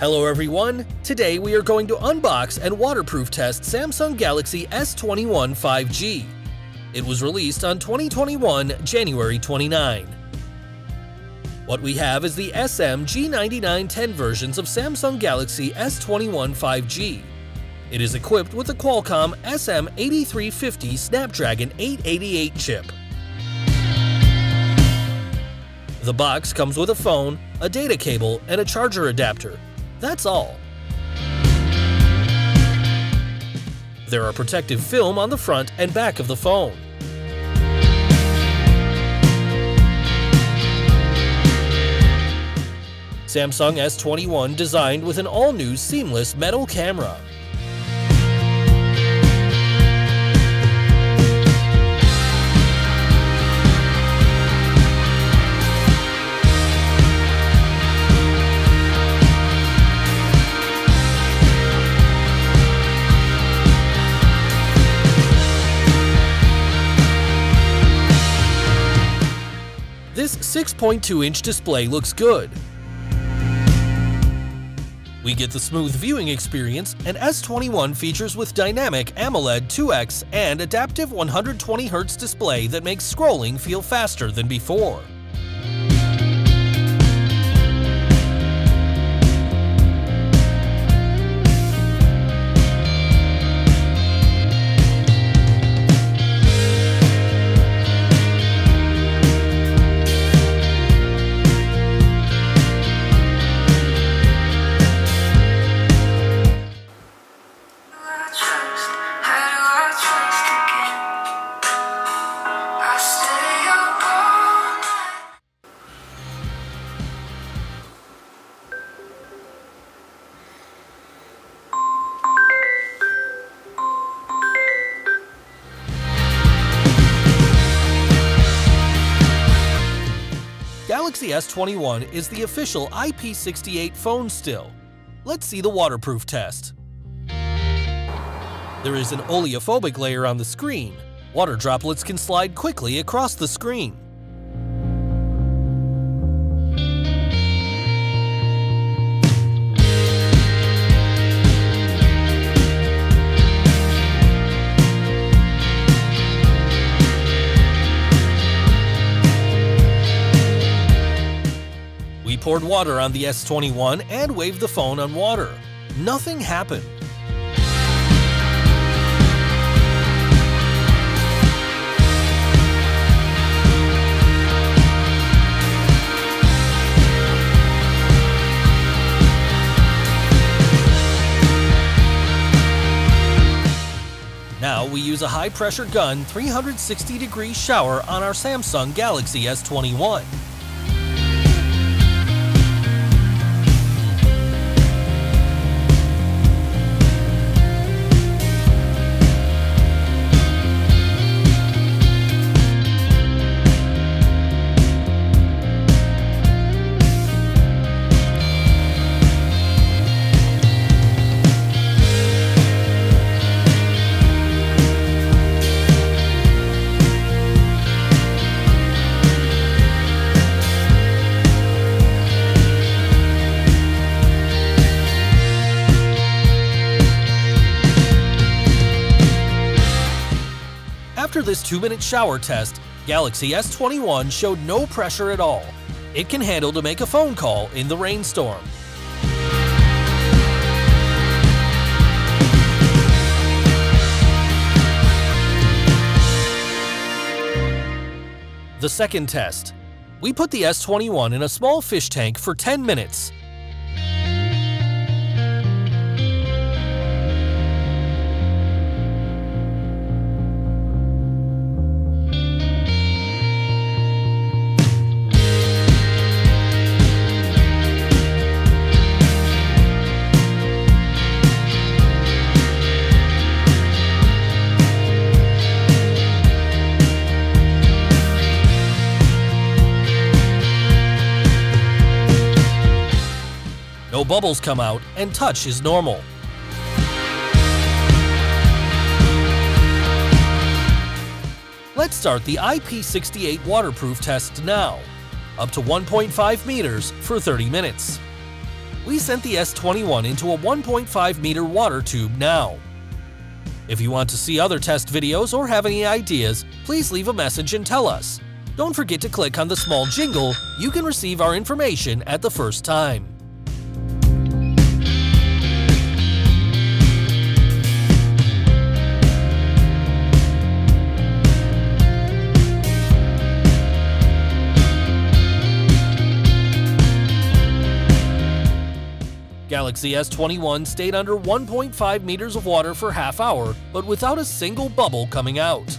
Hello everyone! Today we are going to unbox and waterproof test Samsung Galaxy S21 5G. It was released on 2021 January 29. What we have is the SM G9910 versions of Samsung Galaxy S21 5G. It is equipped with the Qualcomm SM8350 Snapdragon 888 chip. The box comes with a phone, a data cable, and a charger adapter. That's all. There are protective film on the front and back of the phone. Samsung S21 designed with an all-new seamless metal camera. 6.2-inch display looks good. We get the smooth viewing experience and S21 features with dynamic AMOLED 2X and adaptive 120Hz display that makes scrolling feel faster than before. Galaxy S21 is the official IP68 phone still. Let's see the waterproof test. There is an oleophobic layer on the screen. Water droplets can slide quickly across the screen. Poured water on the S21 and waved the phone on water. Nothing happened. Now we use a high pressure gun 360 degree shower on our Samsung Galaxy S21. After this 2-minute shower test, Galaxy S21 showed no pressure at all. It can handle to make a phone call in the rainstorm. The second test. We put the S21 in a small fish tank for 10 minutes. Bubbles come out, and touch is normal. Let's start the IP68 waterproof test now. Up to 1.5 meters for 30 minutes. we sent the S21 into a 1.5 meter water tube now. If you want to see other test videos or have any ideas, please leave a message and tell us. Don't forget to click on the small jingle, you can receive our information at the first time. Galaxy S21 stayed under 1.5 meters of water for half hour, but without a single bubble coming out.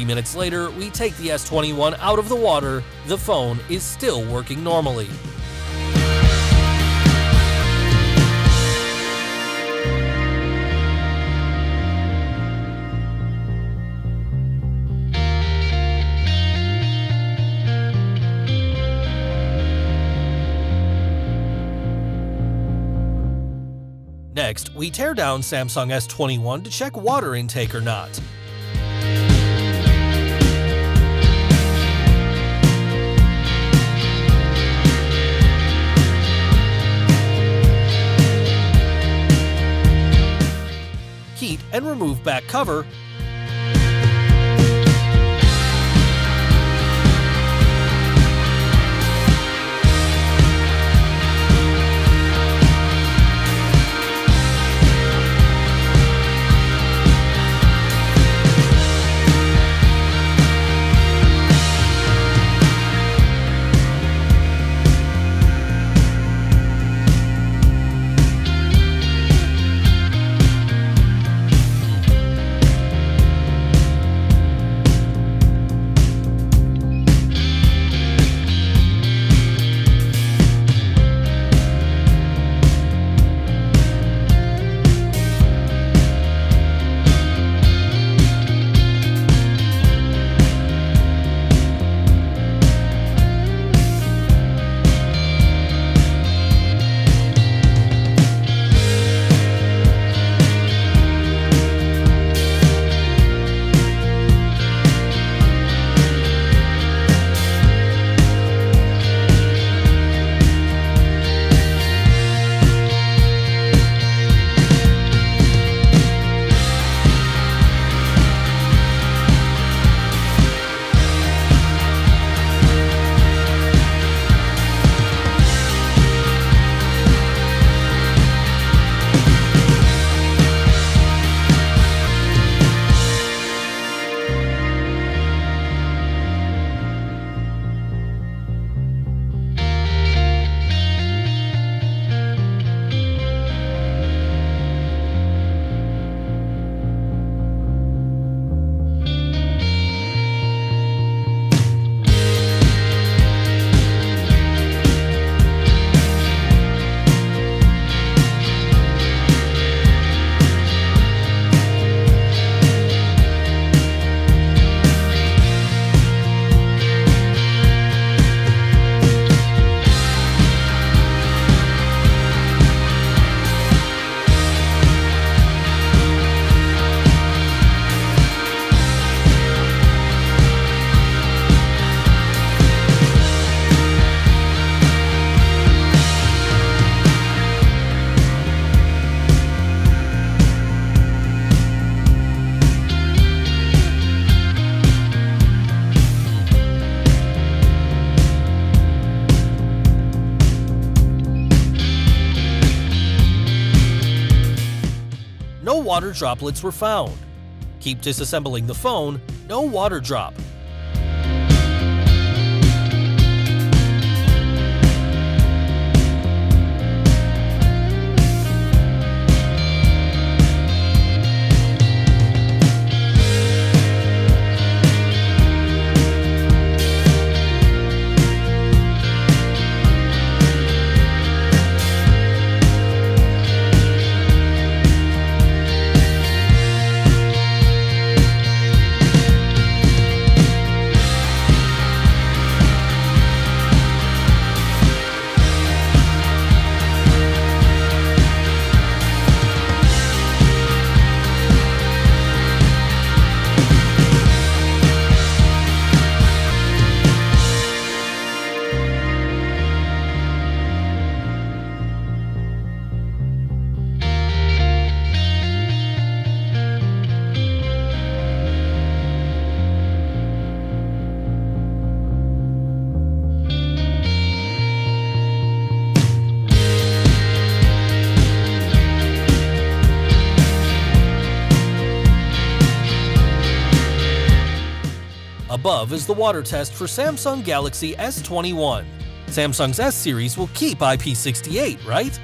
30 minutes later, we take the S21 out of the water. The phone is still working normally. Next, we tear down Samsung S21 to check water intake or not. And remove back cover water droplets were found. Keep disassembling the phone, no water drop. Above is the water test for Samsung Galaxy S21. Samsung's S series will keep IP68, right?